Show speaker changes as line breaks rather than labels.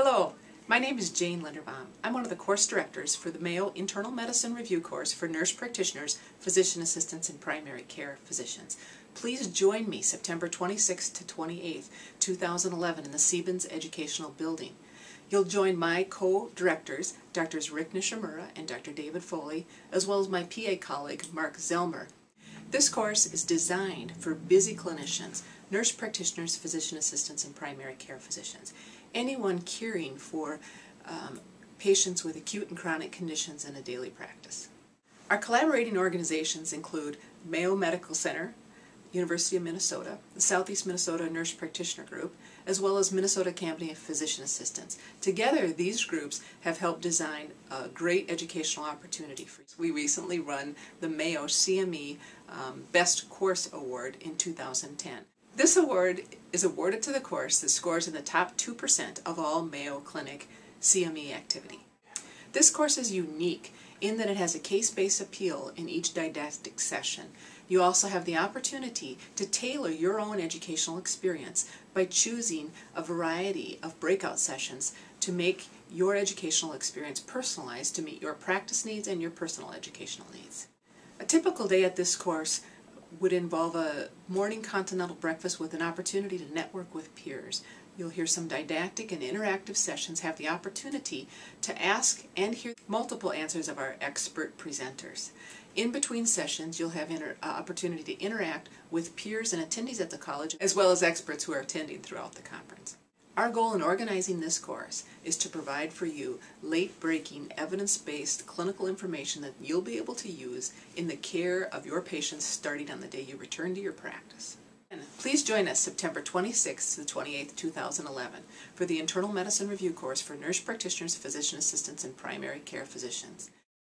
Hello, my name is Jane Linderbaum. I'm one of the course directors for the Mayo Internal Medicine Review course for nurse practitioners, physician assistants, and primary care physicians. Please join me September 26th to 28th, 2011 in the Siebens Educational Building. You'll join my co-directors, Drs. Rick Nishimura and Dr. David Foley, as well as my PA colleague, Mark Zelmer. This course is designed for busy clinicians, nurse practitioners, physician assistants, and primary care physicians. Anyone caring for um, patients with acute and chronic conditions in a daily practice. Our collaborating organizations include Mayo Medical Center, University of Minnesota, the Southeast Minnesota Nurse Practitioner Group, as well as Minnesota Academy of Physician Assistants. Together, these groups have helped design a great educational opportunity for us. We recently run the Mayo CME um, Best Course Award in 2010. This award is awarded to the course that scores in the top 2% of all Mayo Clinic CME activity. This course is unique in that it has a case-based appeal in each didactic session. You also have the opportunity to tailor your own educational experience by choosing a variety of breakout sessions to make your educational experience personalized to meet your practice needs and your personal educational needs. A typical day at this course would involve a morning continental breakfast with an opportunity to network with peers. You'll hear some didactic and interactive sessions have the opportunity to ask and hear multiple answers of our expert presenters. In between sessions, you'll have uh, opportunity to interact with peers and attendees at the college, as well as experts who are attending throughout the conference. Our goal in organizing this course is to provide for you late-breaking, evidence-based clinical information that you'll be able to use in the care of your patients starting on the day you return to your practice. Please join us September 26th to 28th, 2011 for the Internal Medicine Review course for nurse practitioners, physician assistants, and primary care physicians.